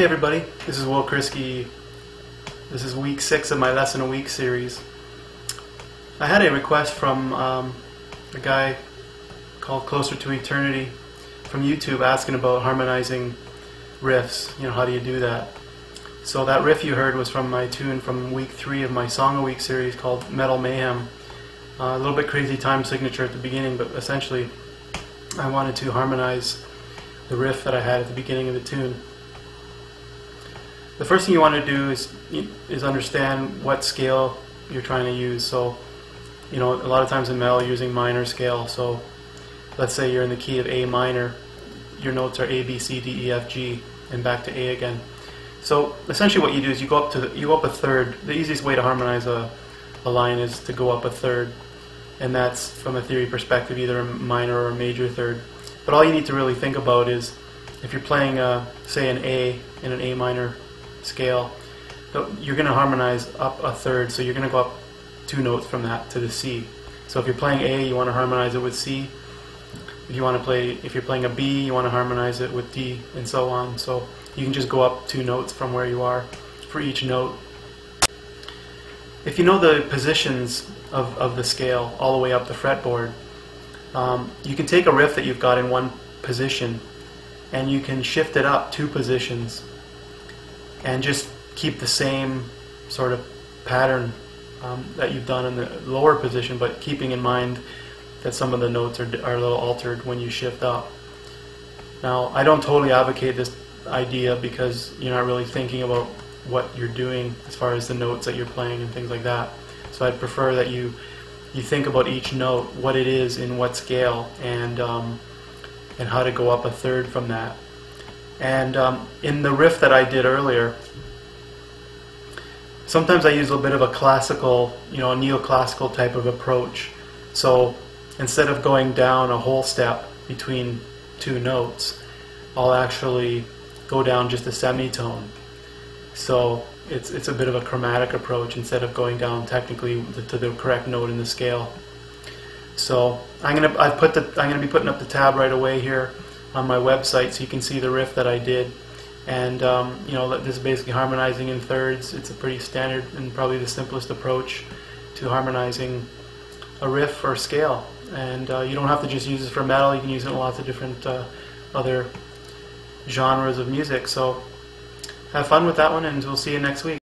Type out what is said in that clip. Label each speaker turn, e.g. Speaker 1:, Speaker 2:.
Speaker 1: Hey everybody, this is Will Kriski. This is week six of my Lesson a Week series. I had a request from um, a guy called Closer to Eternity from YouTube asking about harmonizing riffs. You know, how do you do that? So that riff you heard was from my tune from week three of my Song a Week series called Metal Mayhem. Uh, a little bit crazy time signature at the beginning, but essentially I wanted to harmonize the riff that I had at the beginning of the tune. The first thing you want to do is is understand what scale you're trying to use. So, you know, a lot of times in metal, using minor scale. So, let's say you're in the key of A minor, your notes are A, B, C, D, E, F, G, and back to A again. So, essentially, what you do is you go up to the, you go up a third. The easiest way to harmonize a, a line is to go up a third, and that's from a theory perspective, either a minor or a major third. But all you need to really think about is if you're playing, a, say, an A in an A minor scale, you're going to harmonize up a third, so you're going to go up two notes from that to the C. So if you're playing A, you want to harmonize it with C. If you want to play, if you're playing a B, you want to harmonize it with D, and so on. So you can just go up two notes from where you are for each note. If you know the positions of, of the scale all the way up the fretboard, um, you can take a riff that you've got in one position and you can shift it up two positions and just keep the same sort of pattern um, that you've done in the lower position, but keeping in mind that some of the notes are, are a little altered when you shift up. Now, I don't totally advocate this idea because you're not really thinking about what you're doing as far as the notes that you're playing and things like that. So I'd prefer that you you think about each note, what it is in what scale, and um, and how to go up a third from that. And um, in the riff that I did earlier, sometimes I use a bit of a classical, you know, neoclassical type of approach. So instead of going down a whole step between two notes, I'll actually go down just a semitone. So it's it's a bit of a chromatic approach instead of going down technically to the correct note in the scale. So I'm gonna I put the I'm gonna be putting up the tab right away here on my website so you can see the riff that I did. And um, you know this is basically harmonizing in thirds. It's a pretty standard and probably the simplest approach to harmonizing a riff or scale. And uh, you don't have to just use it for metal. You can use it in lots of different uh, other genres of music. So have fun with that one, and we'll see you next week.